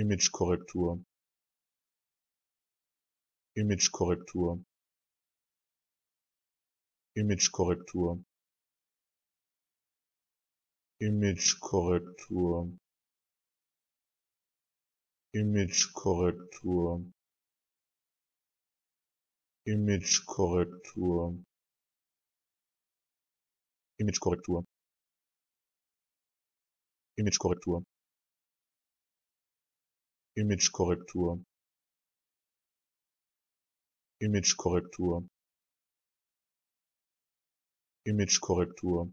Imagekorrektur. Imagekorrektur. Imagekorrektur. Imagekorrektur. Imagekorrektur. Imagekorrektur. Imagekorrektur. Imagekorrektur Imagekorrektur. Imagekorrektur. Imagekorrektur